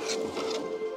フフフ。